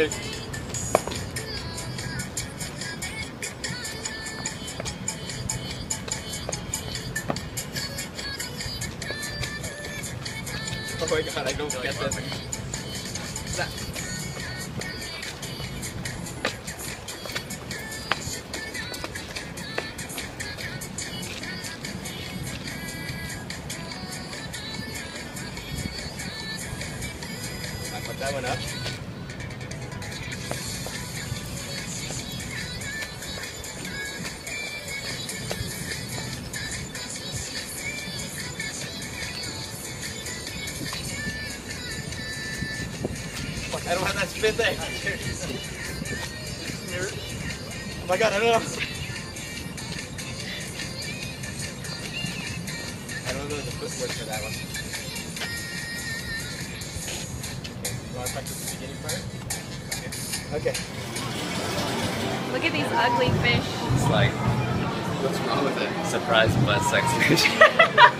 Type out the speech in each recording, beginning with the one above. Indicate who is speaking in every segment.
Speaker 1: music. Oh my god, I don't get that. that. that one up. I don't have that spin thing. Oh my god, I don't know. I don't know the footwork for that one. Okay, you want to practice the beginning part? Okay.
Speaker 2: Look at these ugly fish.
Speaker 1: It's like, what's wrong with it? Surprise butt sex fish.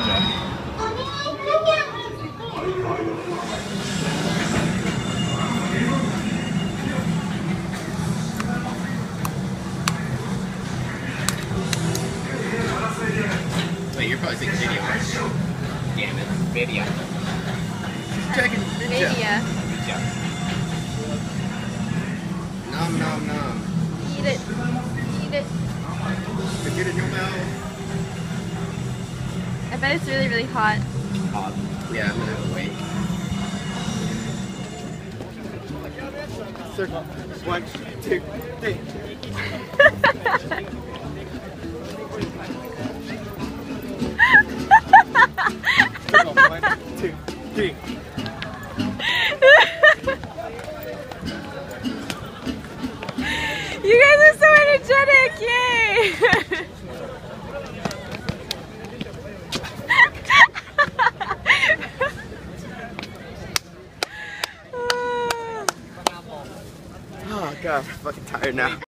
Speaker 1: Wait, you're probably thinking video. Damn it, video. Checking
Speaker 2: Media.
Speaker 1: Nom nom nom.
Speaker 2: Eat it. Eat it.
Speaker 1: Get in your mouth.
Speaker 2: I bet it's really, really hot.
Speaker 1: Hot. Yeah, I'm gonna have to wait. Circle. One, two, three. three.
Speaker 2: You guys are so energetic! Yay!
Speaker 1: Oh god, I'm fucking tired now.